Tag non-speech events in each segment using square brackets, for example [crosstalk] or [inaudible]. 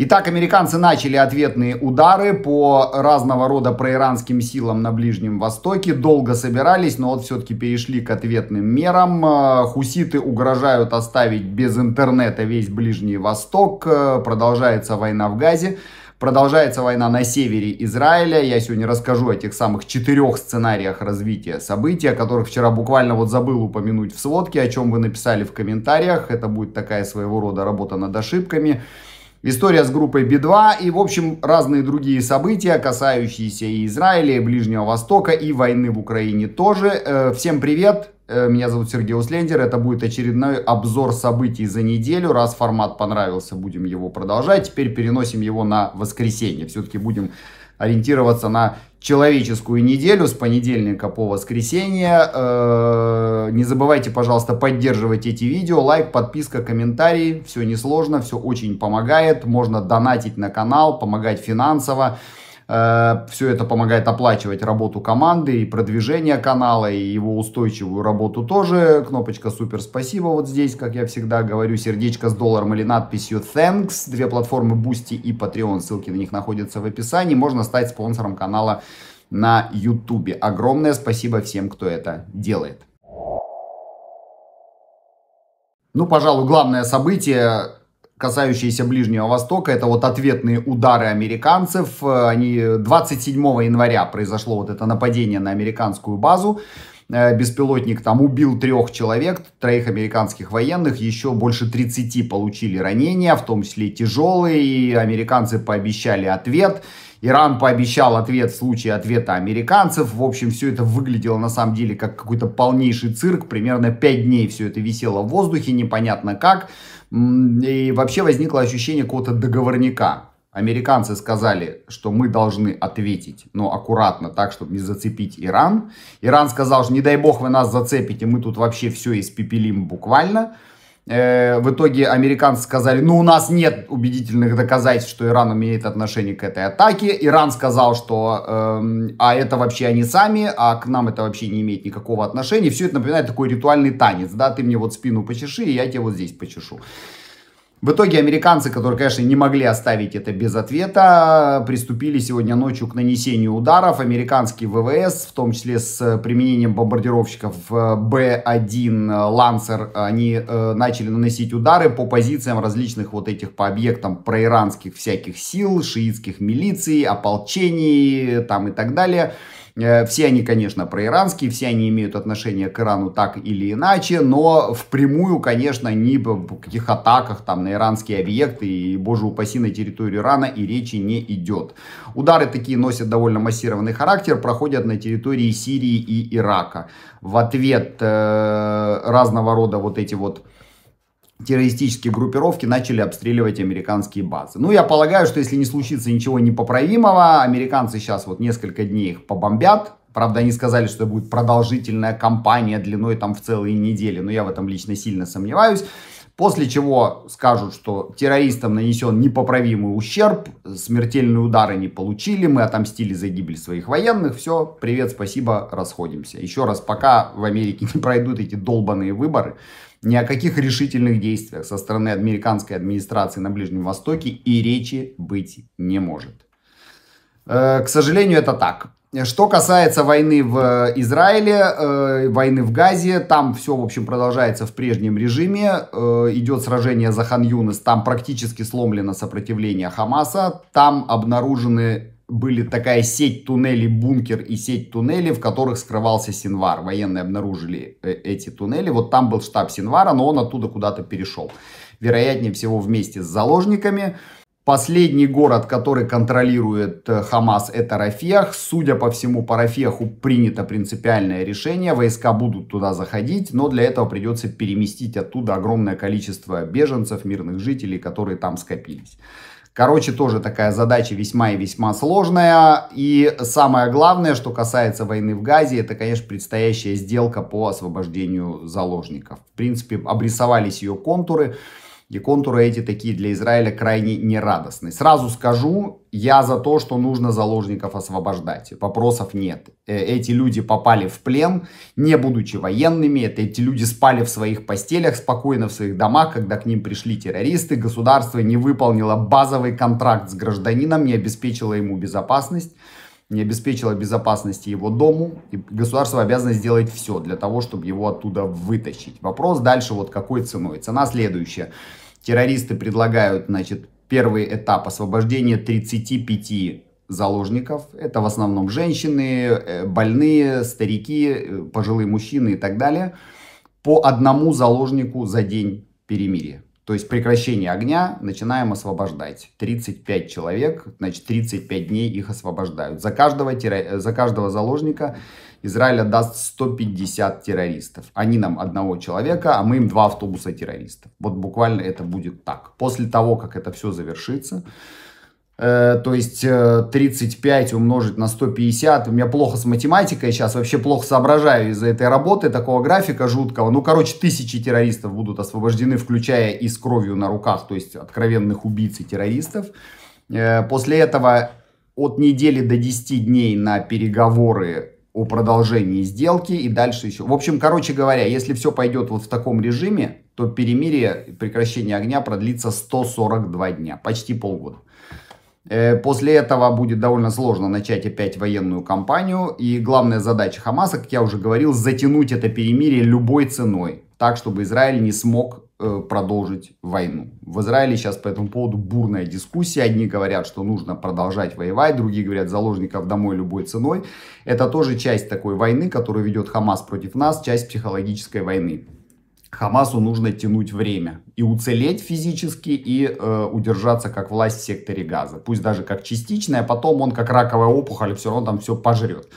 Итак, американцы начали ответные удары по разного рода проиранским силам на Ближнем Востоке. Долго собирались, но вот все-таки перешли к ответным мерам. Э, хуситы угрожают оставить без интернета весь Ближний Восток. Э, продолжается война в Газе. Продолжается война на севере Израиля. Я сегодня расскажу о тех самых четырех сценариях развития событий, о которых вчера буквально вот забыл упомянуть в сводке, о чем вы написали в комментариях. Это будет такая своего рода работа над ошибками. История с группой Би-2 и, в общем, разные другие события, касающиеся и Израиля, и Ближнего Востока, и войны в Украине тоже. Э, всем привет! Э, меня зовут Сергей Услендер. Это будет очередной обзор событий за неделю. Раз формат понравился, будем его продолжать. Теперь переносим его на воскресенье. Все-таки будем ориентироваться на человеческую неделю с понедельника по воскресенье. Э, не забывайте, пожалуйста, поддерживать эти видео. Лайк, подписка, комментарий. Все несложно, все очень помогает. Можно донатить на канал, помогать финансово. Э, Все это помогает оплачивать работу команды и продвижение канала, и его устойчивую работу тоже. Кнопочка супер спасибо вот здесь, как я всегда говорю, сердечко с долларом или надписью thanks. Две платформы Boosty и Patreon, ссылки на них находятся в описании. Можно стать спонсором канала на YouTube. Огромное спасибо всем, кто это делает. Ну, пожалуй, главное событие касающиеся Ближнего Востока, это вот ответные удары американцев. Они 27 января произошло вот это нападение на американскую базу. Э, беспилотник там убил трех человек, троих американских военных, еще больше 30 получили ранения, в том числе тяжелые, и американцы пообещали ответ. Иран пообещал ответ в случае ответа американцев. В общем, все это выглядело на самом деле как какой-то полнейший цирк. Примерно 5 дней все это висело в воздухе, непонятно как. И вообще возникло ощущение какого-то договорника. Американцы сказали, что мы должны ответить, но аккуратно, так, чтобы не зацепить Иран. Иран сказал, что не дай бог вы нас зацепите, мы тут вообще все испепелим буквально. Э, в итоге американцы сказали, ну у нас нет убедительных доказательств, что Иран имеет отношение к этой атаке. Иран сказал, что э, а это вообще они сами, а к нам это вообще не имеет никакого отношения. Все это напоминает такой ритуальный танец, да, ты мне вот спину почеши, и я тебе вот здесь почешу. В итоге американцы, которые, конечно, не могли оставить это без ответа, приступили сегодня ночью к нанесению ударов. Американские ВВС, в том числе с применением бомбардировщиков Б-1 Лансер, они э, начали наносить удары по позициям различных вот этих, по объектам проиранских всяких сил, шиитских милиций, ополчений там и так далее. Э, все они, конечно, проиранские, все они имеют отношение к Ирану так или иначе, но впрямую, конечно, ни в каких атаках там на иранские объекты и, боже упаси, на территорию Ирана и речи не идет. Удары такие носят довольно массированный характер, проходят на территории Сирии и Ирака. В ответ э, разного рода вот эти вот террористические группировки начали обстреливать американские базы. Ну, я полагаю, что если не случится ничего непоправимого, американцы сейчас вот несколько дней их побомбят. Правда, они сказали, что это будет продолжительная кампания длиной там в целые недели, но я в этом лично сильно сомневаюсь. После чего скажут, что террористам нанесен непоправимый ущерб, смертельные удары не получили, мы отомстили за гибель своих военных, все, привет, спасибо, расходимся. Еще раз, пока в Америке [laughs] не пройдут эти долбанные выборы, ни о каких решительных действиях со стороны американской администрации на Ближнем Востоке и речи быть не может. Э, к сожалению, это так. Что касается войны в Израиле, э, войны в Газе, там все, в общем, продолжается в прежнем режиме. Э, идет сражение за Хан Юнес, там практически сломлено сопротивление Хамаса. Там обнаружены были такая сеть туннелей, бункер и сеть туннелей, в которых скрывался Синвар. Военные обнаружили э, эти туннели. Вот там был штаб Синвара, но он оттуда куда-то перешел. Вероятнее всего вместе с заложниками. Последний город, который контролирует э, Хамас, это Рафех. Судя по всему, по Рафеху принято принципиальное решение. Войска будут туда заходить, но для этого придется переместить оттуда огромное количество беженцев, мирных жителей, которые там скопились. Короче, тоже такая задача весьма и весьма сложная. И самое главное, что касается войны в Газе, это, конечно, предстоящая сделка по освобождению заложников. В принципе, обрисовались ее контуры. И контуры эти такие для Израиля крайне нерадостные. Сразу скажу, я за то, что нужно заложников освобождать. Вопросов нет. Э, эти люди попали в плен, не будучи военными. Это эти люди спали в своих постелях спокойно в своих домах, когда к ним пришли террористы. Государство не выполнило базовый контракт с гражданином, не обеспечило ему безопасность не обеспечило безопасности его дому, и государство обязано сделать все для того, чтобы его оттуда вытащить. Вопрос дальше вот какой ценой. Цена следующая. Террористы предлагают, значит, первый этап освобождения 35 заложников. Это в основном женщины, э, больные, старики, э, пожилые мужчины и так далее. По одному заложнику за день перемирия. То есть прекращение огня начинаем освобождать. 35 человек, значит 35 дней их освобождают. За каждого, за каждого заложника Израиль отдаст 150 террористов. Они нам одного человека, а мы им два автобуса террористов. Вот буквально это будет так. После того, как это все завершится, Э, то есть 35 э, умножить на 150. У меня плохо с математикой сейчас, вообще плохо соображаю из-за этой работы, такого графика жуткого. Ну, короче, тысячи террористов будут освобождены, включая и с кровью на руках, то есть откровенных убийц и террористов. Э, после этого от недели до 10 дней на переговоры о продолжении сделки и дальше еще. В общем, короче говоря, если все пойдет вот в таком режиме, то перемирие, прекращение огня продлится 142 дня, почти полгода. Э, после этого будет довольно сложно начать опять военную кампанию. И главная задача Хамаса, как я уже говорил, затянуть это перемирие любой ценой. Так, чтобы Израиль не смог продолжить войну. В Израиле сейчас по этому поводу бурная дискуссия. Одни говорят, что нужно продолжать воевать, другие говорят, заложников домой любой ценой. Это тоже часть такой войны, которую ведет Хамас против нас, часть психологической войны. Хамасу нужно тянуть время и уцелеть физически, и э, удержаться как власть в секторе газа. Пусть даже как частичная, потом он как раковая опухоль все равно там все пожрет.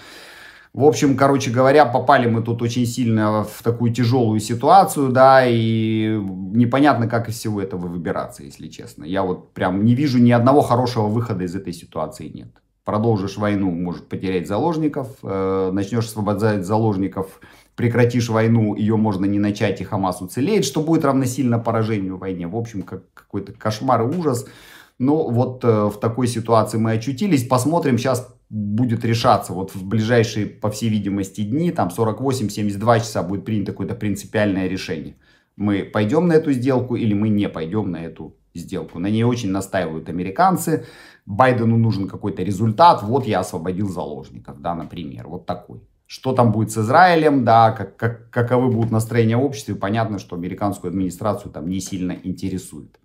В общем, короче говоря, попали мы тут очень сильно в такую тяжелую ситуацию, да, и непонятно, как из всего этого выбираться, если честно. Я вот прям не вижу ни одного хорошего выхода из этой ситуации нет. Продолжишь войну, может потерять заложников, э, начнешь освобождать заложников, прекратишь войну, ее можно не начать, и Хамас уцелеет, что будет равносильно поражению в войне. В общем, как какой-то кошмар и ужас. Но вот э, в такой ситуации мы очутились. Посмотрим, сейчас будет решаться. Вот в ближайшие, по всей видимости, дни, там 48-72 часа будет принято какое-то принципиальное решение. Мы пойдем на эту сделку или мы не пойдем на эту сделку. На ней очень настаивают американцы. Байдену нужен какой-то результат. Вот я освободил заложников, да, например. Вот такой что там будет с Израилем, да, как, как, каковы будут настроения в обществе, понятно, что американскую администрацию там не сильно интересует.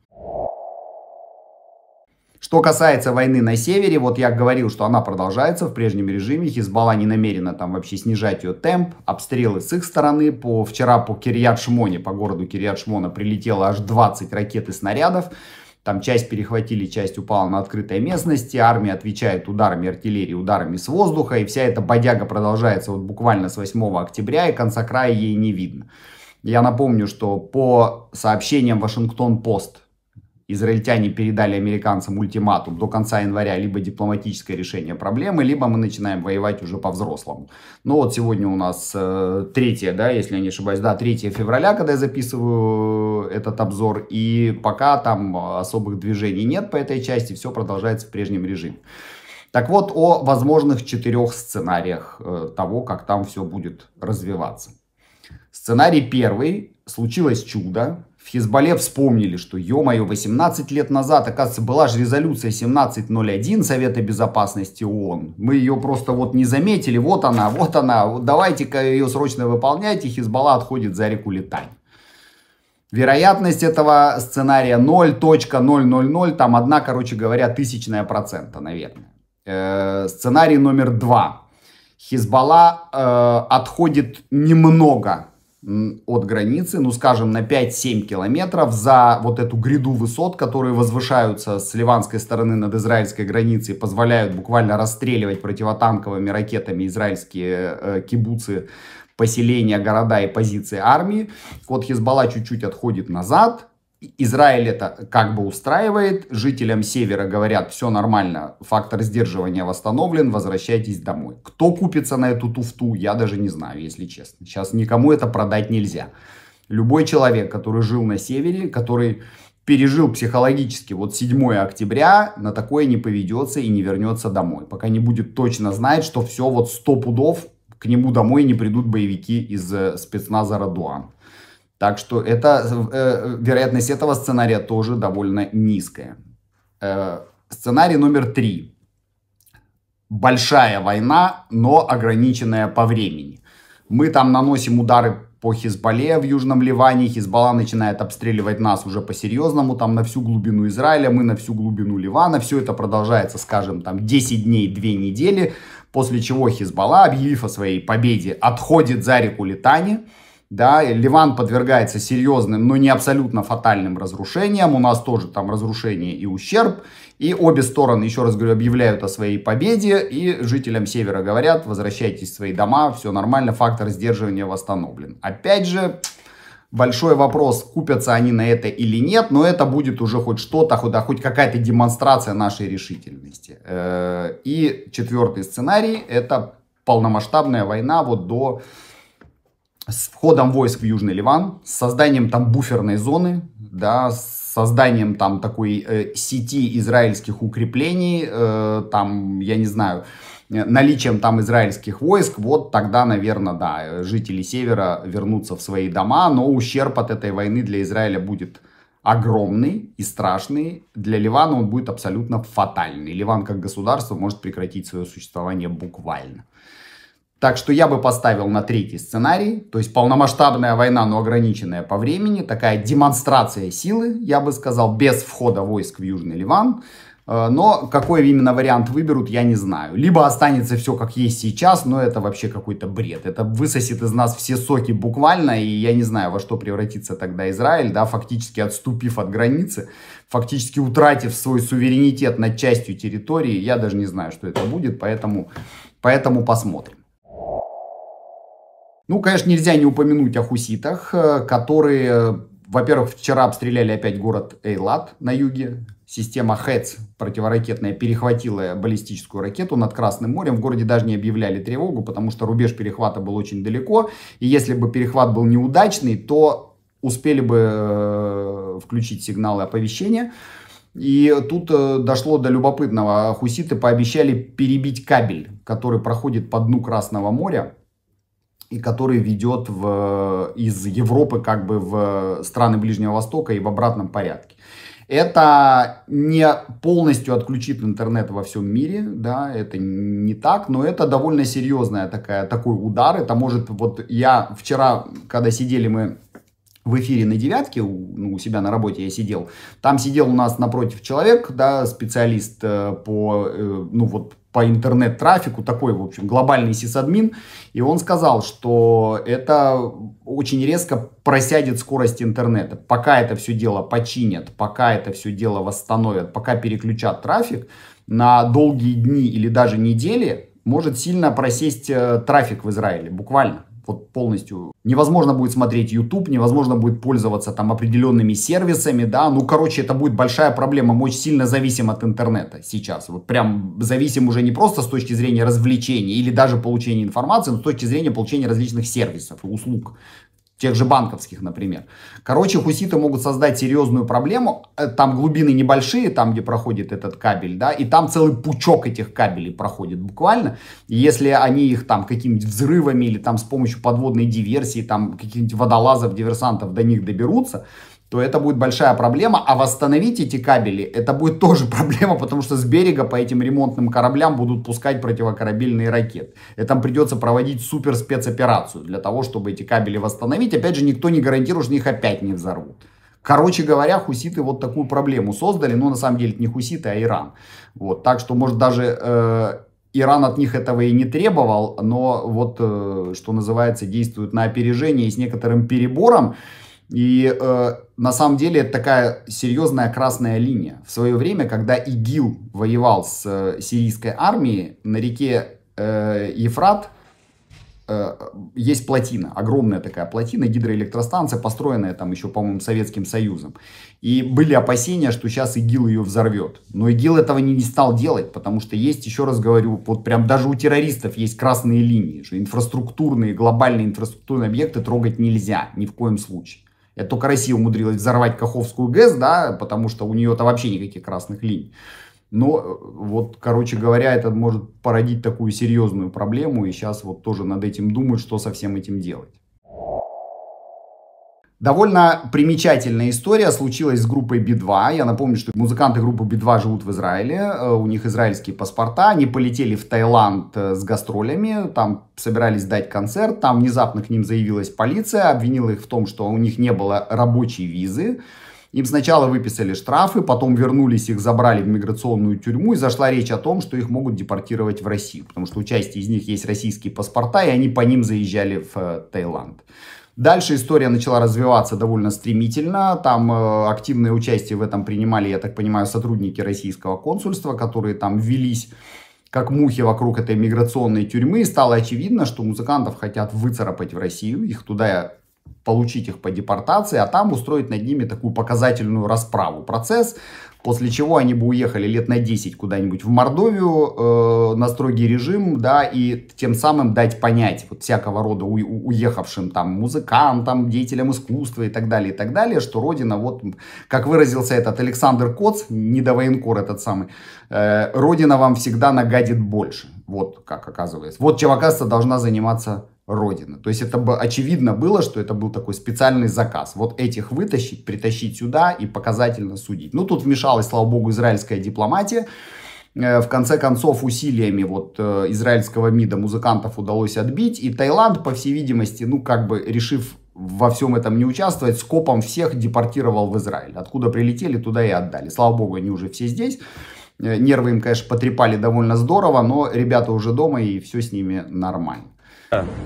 Что касается войны на севере, вот я говорил, что она продолжается в прежнем режиме. Хизбалла не намерена там вообще снижать ее темп. Обстрелы с их стороны. По, вчера по Кирьят-Шмоне, по городу Кирьят-Шмона прилетело аж 20 ракет и снарядов. Там часть перехватили, часть упала на открытой местности. Армия отвечает ударами артиллерии, ударами с воздуха. И вся эта бодяга продолжается вот буквально с 8 октября, и конца края ей не видно. Я напомню, что по сообщениям Вашингтон-Пост израильтяне передали американцам ультиматум до конца января либо дипломатическое решение проблемы, либо мы начинаем воевать уже по-взрослому. Но вот сегодня у нас э, 3, да, если я не ошибаюсь, да, 3 февраля, когда я записываю этот обзор, и пока там особых движений нет по этой части, все продолжается в прежнем режиме. Так вот, о возможных четырех сценариях э, того, как там все будет развиваться. Сценарий первый. Случилось чудо в Хизбалле вспомнили, что, ё-моё, 18 лет назад, оказывается, была же резолюция 1701 Совета Безопасности ООН. Мы ее просто вот не заметили, вот она, вот она, вот давайте-ка ее срочно выполнять, и Хизбалла отходит за реку Литань. Вероятность этого сценария 0.000, там одна, короче говоря, тысячная процента, наверное. Э, сценарий номер два. Хизбалла э, отходит немного от границы, ну скажем, на 5-7 километров за вот эту гряду высот, которые возвышаются с ливанской стороны над израильской границей, позволяют буквально расстреливать противотанковыми ракетами израильские э, кибуцы, поселения, города и позиции армии. Вот Хизбалла чуть-чуть отходит назад, Израиль это как бы устраивает, жителям севера говорят, все нормально, фактор сдерживания восстановлен, возвращайтесь домой. Кто купится на эту туфту, я даже не знаю, если честно. Сейчас никому это продать нельзя. Любой человек, который жил на севере, который пережил психологически вот 7 октября, на такое не поведется и не вернется домой. Пока не будет точно знать, что все вот 100 пудов к нему домой не придут боевики из э, спецназа Радуан. Так что это, э, вероятность этого сценария тоже довольно низкая. Э, сценарий номер три. Большая война, но ограниченная по времени. Мы там наносим удары по Хизбалле в Южном Ливане. Хизбалла начинает обстреливать нас уже по-серьезному, там на всю глубину Израиля, мы на всю глубину Ливана. Все это продолжается, скажем, там 10 дней, 2 недели, после чего Хизбалла, объявив о своей победе, отходит за реку Литани. Да, Ливан подвергается серьезным, но не абсолютно фатальным разрушениям. У нас тоже там разрушение и ущерб. И обе стороны, еще раз говорю, объявляют о своей победе. И жителям севера говорят, возвращайтесь в свои дома, все нормально, фактор сдерживания восстановлен. Опять же, большой вопрос, купятся они на это или нет, но это будет уже хоть что-то, хоть, хоть какая-то демонстрация нашей решительности. Э, и четвертый сценарий, это полномасштабная война вот до с входом войск в Южный Ливан, с созданием там буферной зоны, да, с созданием там такой э, сети израильских укреплений, э, там, я не знаю, наличием там израильских войск, вот тогда, наверное, да, жители севера вернутся в свои дома, но ущерб от этой войны для Израиля будет огромный и страшный. Для Ливана он будет абсолютно фатальный. Ливан как государство может прекратить свое существование буквально. Так что я бы поставил на третий сценарий, то есть полномасштабная война, но ограниченная по времени, такая демонстрация силы, я бы сказал, без входа войск в Южный Ливан. Э, но какой именно вариант выберут, я не знаю. Либо останется все как есть сейчас, но это вообще какой-то бред. Это высосет из нас все соки буквально, и я не знаю, во что превратится тогда Израиль, да, фактически отступив от границы, фактически утратив свой суверенитет над частью территории. Я даже не знаю, что это будет, поэтому, поэтому посмотрим. Ну, конечно, нельзя не упомянуть о хуситах, э, которые, во-первых, вчера обстреляли опять город Эйлат на юге. Система ХЭЦ противоракетная перехватила баллистическую ракету над Красным морем. В городе даже не объявляли тревогу, потому что рубеж перехвата был очень далеко. И если бы перехват был неудачный, то успели бы э, включить сигналы оповещения. И тут э, дошло до любопытного. Хуситы пообещали перебить кабель, который проходит по дну Красного моря и который ведет в, из Европы как бы в страны Ближнего Востока и в обратном порядке. Это не полностью отключит интернет во всем мире, да, это не так, но это довольно серьезная такая, такой удар. Это может, вот я вчера, когда сидели мы в эфире на девятке, у, ну, у себя на работе я сидел, там сидел у нас напротив человек, да, специалист э, по, э, ну вот, по интернет-трафику, такой, в общем, глобальный сисадмин, и он сказал, что это очень резко просядет скорость интернета. Пока это все дело починят, пока это все дело восстановят, пока переключат трафик, на долгие дни или даже недели может сильно просесть э, трафик в Израиле, буквально вот полностью невозможно будет смотреть YouTube, невозможно будет пользоваться там определенными сервисами, да, ну, короче, это будет большая проблема, мы очень сильно зависим от интернета сейчас, вот прям зависим уже не просто с точки зрения развлечения или даже получения информации, но с точки зрения получения различных сервисов и услуг, тех же банковских, например. Короче, хуситы могут создать серьезную проблему. Э, там глубины небольшие, там, где проходит этот кабель, да, и там целый пучок этих кабелей проходит буквально. Если они их там какими-нибудь взрывами или там с помощью подводной диверсии, там каких-нибудь водолазов, диверсантов до них доберутся, то это будет большая проблема, а восстановить эти кабели, это будет [laughs] тоже проблема, потому что с берега по этим ремонтным кораблям будут пускать противокорабельные ракеты. И там придется проводить супер спецоперацию для того, чтобы эти кабели восстановить. Опять же, никто не гарантирует, что их опять не взорвут. Короче говоря, хуситы вот такую проблему создали, но на самом деле это не хуситы, а Иран. Вот, так что, может, даже э, Иран от них этого и не требовал, но вот, э, что называется, действует на опережение и с некоторым перебором. И э, на самом деле это такая серьезная красная линия. В свое время, когда ИГИЛ воевал с э, сирийской армией, на реке э, Ефрат э, есть плотина, огромная такая плотина, гидроэлектростанция, построенная там еще, по-моему, Советским Союзом. И были опасения, что сейчас ИГИЛ ее взорвет. Но ИГИЛ этого не, не стал делать, потому что есть, еще раз говорю, вот прям даже у террористов есть красные линии, что инфраструктурные, глобальные инфраструктурные объекты трогать нельзя ни в коем случае. Это только Россия умудрилась взорвать Каховскую ГЭС, да, потому что у нее-то вообще никаких красных линий. Но э, вот, короче говоря, это может породить такую серьезную проблему, и сейчас вот тоже над этим думают, что со всем этим делать. Довольно примечательная история случилась с группой Би-2. Я напомню, что музыканты группы Би-2 живут в Израиле, э, у них израильские паспорта. Они полетели в Таиланд э, с гастролями, там собирались дать концерт, там внезапно к ним заявилась полиция, обвинила их в том, что у них не было рабочей визы. Им сначала выписали штрафы, потом вернулись, их забрали в миграционную тюрьму, и зашла речь о том, что их могут депортировать в Россию, потому что у части из них есть российские паспорта, и они по ним заезжали в э, Таиланд. Дальше история начала развиваться довольно стремительно. Там э, активное участие в этом принимали, я так понимаю, сотрудники российского консульства, которые там велись как мухи вокруг этой миграционной тюрьмы. И стало очевидно, что музыкантов хотят выцарапать в Россию, их туда получить их по депортации, а там устроить над ними такую показательную расправу. Процесс после чего они бы уехали лет на 10 куда-нибудь в Мордовию э, на строгий режим, да, и тем самым дать понять вот всякого рода у, уехавшим там музыкантам, деятелям искусства и так далее, и так далее, что Родина, вот, как выразился этот Александр Коц, недовоенкор этот самый, э, Родина вам всегда нагадит больше, вот как оказывается. Вот чем, оказывается, должна заниматься Родины. То есть это бы очевидно было, что это был такой специальный заказ. Вот этих вытащить, притащить сюда и показательно судить. Ну, тут вмешалась, слава богу, израильская дипломатия. Э, в конце концов, усилиями вот э, израильского МИДа музыкантов удалось отбить. И Таиланд, по всей видимости, ну, как бы решив во всем этом не участвовать, скопом всех депортировал в Израиль. Откуда прилетели, туда и отдали. Слава богу, они уже все здесь. Э, нервы им, конечно, потрепали довольно здорово, но ребята уже дома, и все с ними нормально.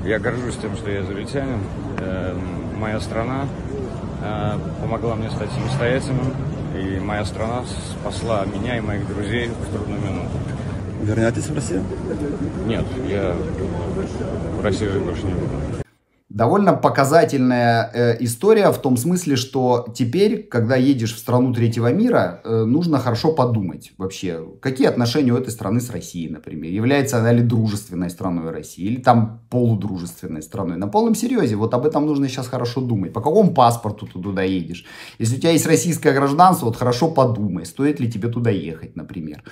Я горжусь тем, что я израильтянин. Эм, моя страна э, помогла мне стать самостоятельным, и моя страна спасла меня и моих друзей в трудную минуту. Вернетесь в Россию? Нет, я в Россию больше не буду. Довольно показательная э, история в том смысле, что теперь, когда едешь в страну третьего мира, э, нужно хорошо подумать вообще, какие отношения у этой страны с Россией, например. Является она ли дружественной страной России, или там полудружественной страной. На полном серьезе, вот об этом нужно сейчас хорошо думать. По какому паспорту ты туда едешь? Если у тебя есть российское гражданство, вот хорошо подумай, стоит ли тебе туда ехать, например.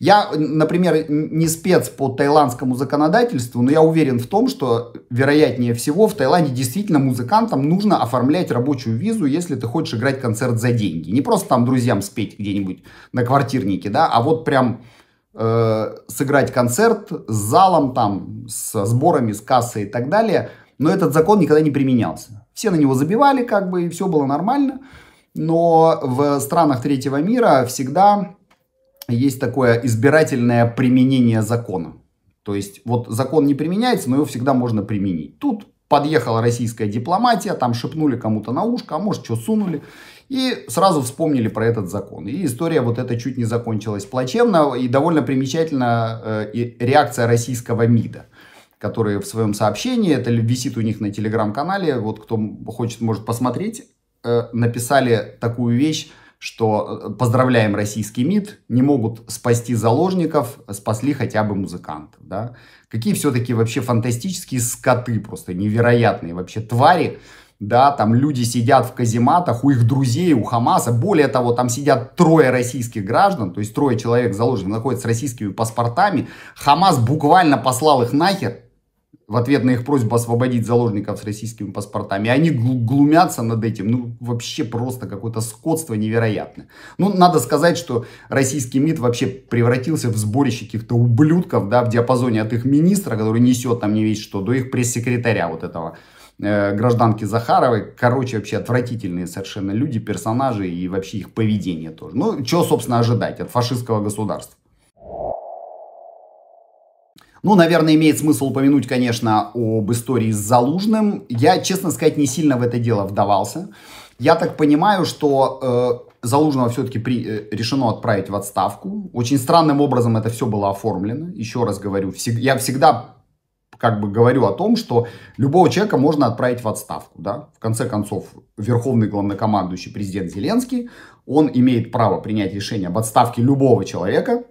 Я, например, не спец по таиландскому законодательству, но я уверен в том, что, вероятнее всего, в Таиланде действительно музыкантам нужно оформлять рабочую визу, если ты хочешь играть концерт за деньги. Не просто там друзьям спеть где-нибудь на квартирнике, да, а вот прям э, сыграть концерт с залом, там, с сборами, с кассой и так далее. Но этот закон никогда не применялся. Все на него забивали, как бы, и все было нормально. Но в странах третьего мира всегда есть такое избирательное применение закона. То есть вот закон не применяется, но его всегда можно применить. Тут подъехала российская дипломатия, там шепнули кому-то на ушко, а может что сунули. И сразу вспомнили про этот закон. И история вот эта чуть не закончилась плачевно. И довольно примечательна э, и реакция российского МИДа которые в своем сообщении, это висит у них на телеграм-канале, вот кто хочет, может посмотреть, э, написали такую вещь, что э, поздравляем российский МИД, не могут спасти заложников, спасли хотя бы музыкантов. Да? Какие все-таки вообще фантастические скоты, просто невероятные вообще твари. Да, там люди сидят в казематах, у их друзей, у Хамаса. Более того, там сидят трое российских граждан, то есть трое человек заложников находятся с российскими паспортами. Хамас буквально послал их нахер, в ответ на их просьбу освободить заложников с российскими паспортами. Они глумятся над этим. Ну, вообще просто какое-то скотство невероятное. Ну, надо сказать, что российский МИД вообще превратился в сборище каких-то ублюдков, да, в диапазоне от их министра, который несет там не весь что, до их пресс-секретаря вот этого э, гражданки Захаровой. Короче, вообще отвратительные совершенно люди, персонажи и вообще их поведение тоже. Ну, что, собственно, ожидать от фашистского государства? Ну, наверное, имеет смысл упомянуть, конечно, об истории с Залужным. Я, честно сказать, не сильно в это дело вдавался. Я так понимаю, что э, Залужного все-таки при, э, решено отправить в отставку. Очень странным образом это все было оформлено. Еще раз говорю, всег, я всегда как бы говорю о том, что любого человека можно отправить в отставку. Да? В конце концов, верховный главнокомандующий президент Зеленский, он имеет право принять решение об отставке любого человека,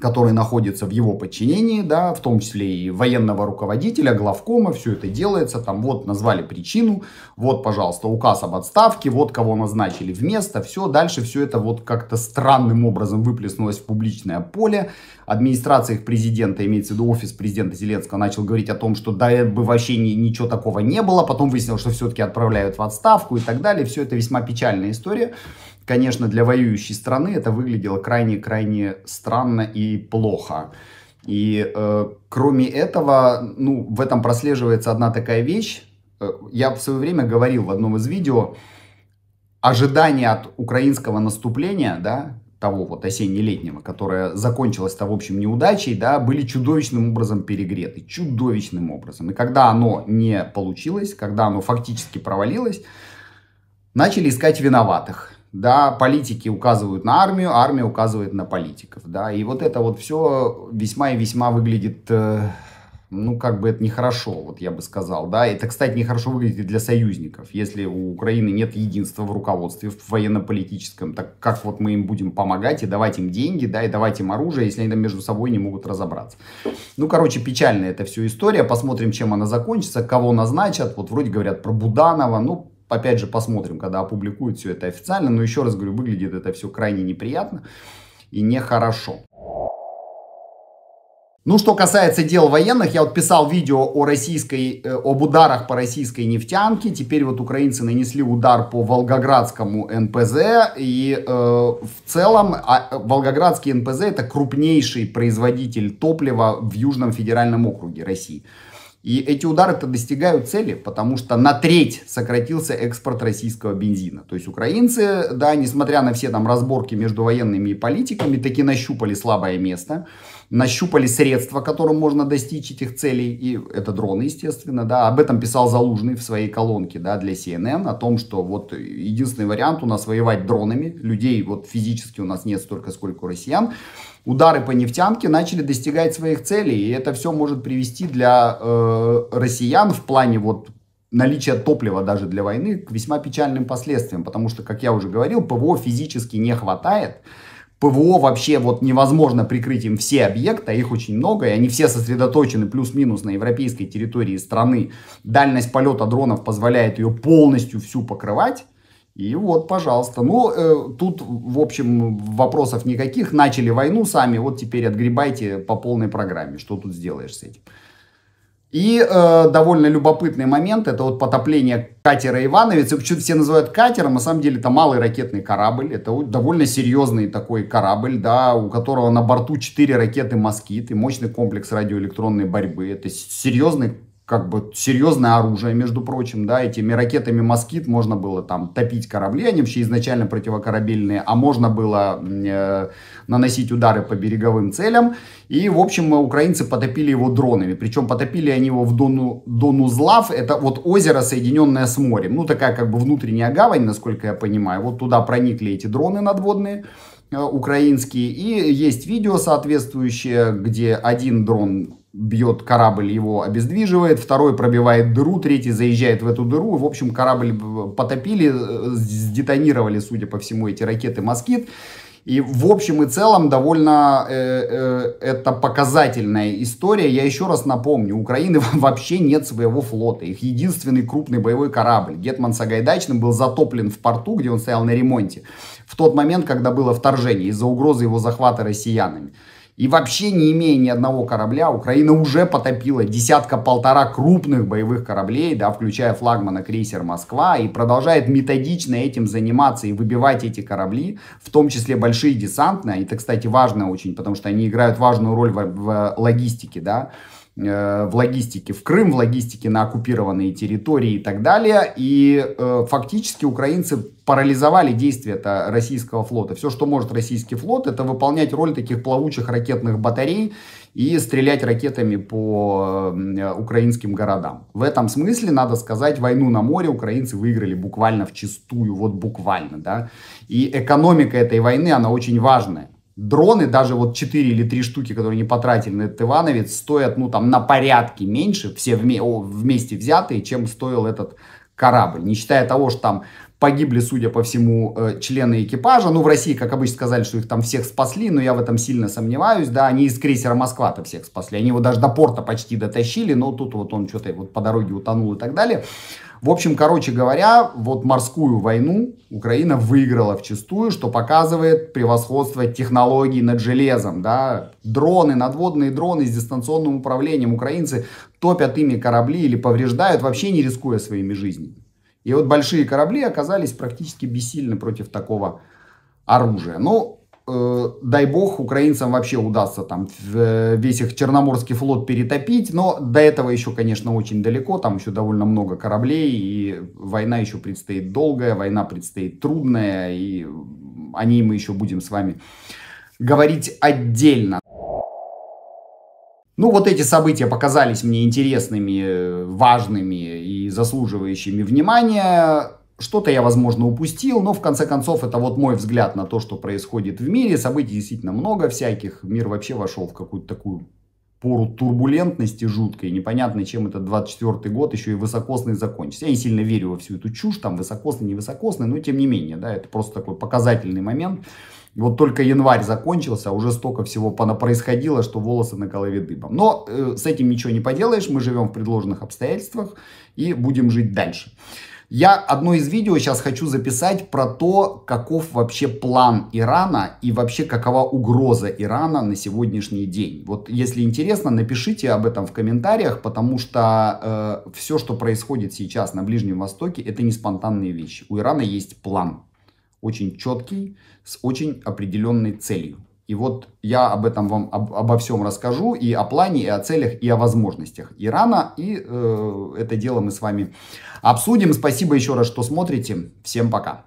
который находится в его подчинении, да, в том числе и военного руководителя, главкома, все это делается, там вот назвали причину, вот, пожалуйста, указ об отставке, вот кого назначили вместо, все, дальше все это вот как-то странным образом выплеснулось в публичное поле, администрация их президента, имеется в виду офис президента Зеленского, начал говорить о том, что да, бы вообще ни, ничего такого не было, потом выяснилось, что все-таки отправляют в отставку и так далее, все это весьма печальная история, конечно, для воюющей страны это выглядело крайне-крайне странно и плохо. И э, кроме этого, ну, в этом прослеживается одна такая вещь. Э, я в свое время говорил в одном из видео, ожидания от украинского наступления, да, того вот осенне-летнего, которое закончилось-то, в общем, неудачей, да, были чудовищным образом перегреты, чудовищным образом. И когда оно не получилось, когда оно фактически провалилось, начали искать виноватых да, политики указывают на армию, армия указывает на политиков, да, и вот это вот все весьма и весьма выглядит, э, ну, как бы это нехорошо, вот я бы сказал, да, это, кстати, нехорошо выглядит для союзников, если у Украины нет единства в руководстве, в военно-политическом, так как вот мы им будем помогать и давать им деньги, да, и давать им оружие, если они там между собой не могут разобраться. Ну, короче, печальная эта все история, посмотрим, чем она закончится, кого назначат, вот вроде говорят про Буданова, ну, опять же, посмотрим, когда опубликуют все это официально. Но еще раз говорю, выглядит это все крайне неприятно и нехорошо. Ну, что касается дел военных, я вот писал видео о российской, э, об ударах по российской нефтянке. Теперь вот украинцы нанесли удар по Волгоградскому НПЗ. И э, в целом а, Волгоградский НПЗ это крупнейший производитель топлива в Южном федеральном округе России. И эти удары-то достигают цели, потому что на треть сократился экспорт российского бензина. То есть украинцы, да, несмотря на все там разборки между военными и политиками, таки нащупали слабое место, нащупали средства, которым можно достичь этих целей, и это дроны, естественно, да, об этом писал Залужный в своей колонке, да, для CNN, о том, что вот единственный вариант у нас воевать дронами, людей вот физически у нас нет столько, сколько у россиян, удары по нефтянке начали достигать своих целей. И это все может привести для э, россиян в плане вот наличия топлива даже для войны к весьма печальным последствиям. Потому что, как я уже говорил, ПВО физически не хватает. ПВО вообще вот невозможно прикрыть им все объекты, а их очень много, и они все сосредоточены плюс-минус на европейской территории страны. Дальность полета дронов позволяет ее полностью всю покрывать. И вот, пожалуйста. Ну, э, тут, в общем, вопросов никаких. Начали войну сами, вот теперь отгребайте по полной программе. Что тут сделаешь с этим? И э, довольно любопытный момент, это вот потопление катера Ивановец. Почему все называют катером, на самом деле это малый ракетный корабль. Это довольно серьезный такой корабль, да, у которого на борту 4 ракеты «Москит» и мощный комплекс радиоэлектронной борьбы. Это серьезный как бы серьезное оружие, между прочим, да, этими ракетами «Москит» можно было там топить корабли, они вообще изначально противокорабельные, а можно было э, наносить удары по береговым целям, и, в общем, украинцы потопили его дронами, причем потопили они его в Дону, Донузлав, это вот озеро, соединенное с морем, ну, такая как бы внутренняя гавань, насколько я понимаю, вот туда проникли эти дроны надводные, э, украинские, и есть видео соответствующее, где один дрон бьет корабль, его обездвиживает, второй пробивает дыру, третий заезжает в эту дыру. В общем, корабль потопили, э, сдетонировали, судя по всему, эти ракеты «Москит». И в общем и целом довольно э, э, это показательная история. Я еще раз напомню, у Украины [laughs] вообще нет своего флота. Их единственный крупный боевой корабль Гетман Сагайдачный был затоплен в порту, где он стоял на ремонте, в тот момент, когда было вторжение из-за угрозы его захвата россиянами. И вообще не имея ни одного корабля, Украина уже потопила десятка-полтора крупных боевых кораблей, да, включая флагмана крейсер «Москва», и продолжает методично этим заниматься и выбивать эти корабли, в том числе большие десантные. Это, кстати, важно очень, потому что они играют важную роль в, в логистике, да, в логистике в Крым, в логистике на оккупированные территории и так далее. И э, фактически украинцы парализовали действия российского флота. Все, что может российский флот, это выполнять роль таких плавучих ракетных батарей и стрелять ракетами по э, украинским городам. В этом смысле, надо сказать, войну на море украинцы выиграли буквально в чистую, вот буквально, да. И экономика этой войны, она очень важная дроны, даже вот 4 или 3 штуки, которые не потратили на этот Ивановец, стоят, ну, там, на порядки меньше, все вме о, вместе взятые, чем стоил этот корабль. Не считая того, что там Погибли, судя по всему, э, члены экипажа. Ну, в России, как обычно, сказали, что их там всех спасли, но я в этом сильно сомневаюсь. Да, они из крейсера Москва-то всех спасли. Они его даже до порта почти дотащили, но тут вот он что-то вот по дороге утонул и так далее. В общем, короче говоря, вот морскую войну Украина выиграла в чистую, что показывает превосходство технологий над железом. Да? Дроны, надводные дроны с дистанционным управлением. Украинцы топят ими корабли или повреждают, вообще не рискуя своими жизнями. И вот большие корабли оказались практически бессильны против такого оружия. Ну, дай бог, украинцам вообще удастся там э, весь их Черноморский флот перетопить, но до этого еще, конечно, очень далеко, там еще довольно много кораблей, и война еще предстоит долгая, война предстоит трудная, и о ней мы еще будем с вами говорить отдельно. Ну, вот эти события показались мне интересными, э, важными и заслуживающими внимания. Что-то я, возможно, упустил, но в конце концов это вот мой взгляд на то, что происходит в мире. Событий действительно много всяких. Мир вообще вошел в какую-то такую пору турбулентности жуткой. Непонятно, чем этот 24 год еще и высокосный закончится. Я не сильно верю во всю эту чушь, там высокосный, невысокосный, но тем не менее, да, это просто такой показательный момент. Вот только январь закончился, а уже столько всего происходило, что волосы на голове дыбом. Но э, с этим ничего не поделаешь, мы живем в предложенных обстоятельствах и будем жить дальше. Я одно из видео сейчас хочу записать про то, каков вообще план Ирана и вообще какова угроза Ирана на сегодняшний день. Вот если интересно, напишите об этом в комментариях, потому что э, все, что происходит сейчас на Ближнем Востоке, это не спонтанные вещи. У Ирана есть план, очень четкий, с очень определенной целью. И вот я об этом вам об, обо всем расскажу, и о плане, и о целях, и о возможностях Ирана. И э, это дело мы с вами обсудим. Спасибо еще раз, что смотрите. Всем пока.